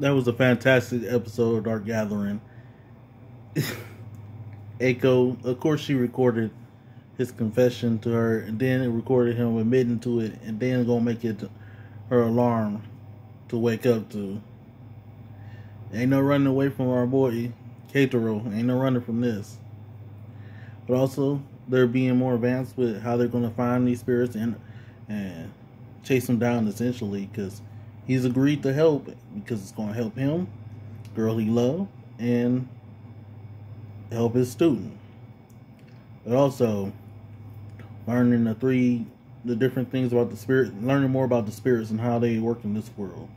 that was a fantastic episode of Dark Gathering. Eiko, of course, she recorded his confession to her, and then it recorded him admitting to it, and then gonna make it her alarm to wake up to. Ain't no running away from our boy Keitaro. Ain't no running from this. But also, they're being more advanced with how they're gonna find these spirits and and chase them down essentially because he's agreed to help because it's gonna help him, girl he love, and help his student. But also learning the three the different things about the spirit learning more about the spirits and how they work in this world.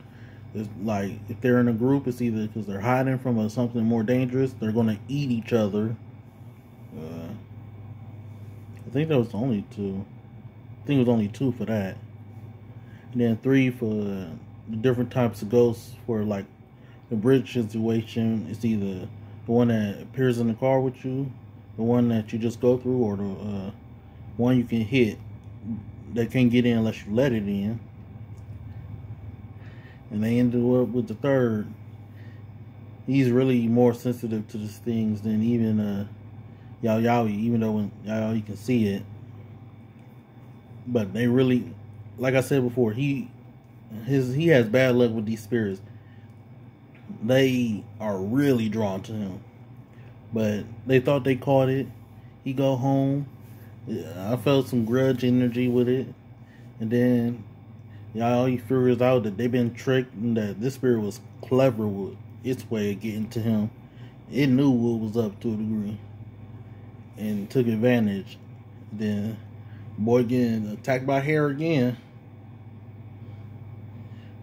It's like if they're in a group, it's either because they're hiding from a, something more dangerous, they're gonna eat each other. Uh, I think that was only two. I think it was only two for that. And then three for the different types of ghosts for like the bridge situation. It's either the one that appears in the car with you, the one that you just go through, or the uh, one you can hit that can't get in unless you let it in. And they ended up with the third. He's really more sensitive to these things than even uh, Yao Yao, even though when Yayoi can see it. But they really, like I said before, he his he has bad luck with these spirits they are really drawn to him. But they thought they caught it. He go home. I felt some grudge energy with it. And then y'all he figures out that they've been tricked and that this spirit was clever with its way of getting to him. It knew what was up to a degree. And took advantage. Then boy getting attacked by hair again.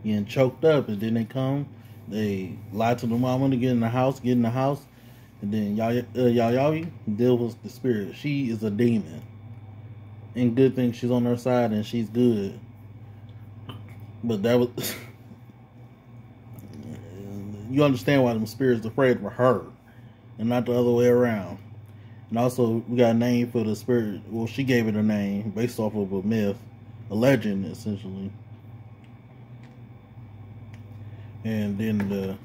Getting choked up and then they come they lie to the mama to get in the house, get in the house, and then Yayoi uh, deal with the spirit. She is a demon, and good thing she's on her side and she's good. But that was you understand why them spirits afraid of her, and not the other way around. And also, we got a name for the spirit. Well, she gave it a name based off of a myth, a legend, essentially and then the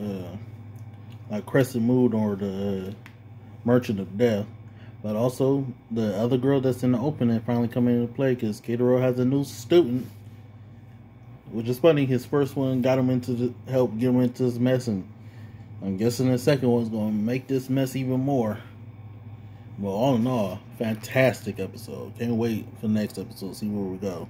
uh, like Crescent Moon or the uh, Merchant of Death. But also the other girl that's in the opening finally coming into play because Keitaro has a new student, which is funny. His first one got him into the help get him into this mess, and I'm guessing the second one's going to make this mess even more. Well, all in all, fantastic episode. Can't wait for the next episode. See where we go.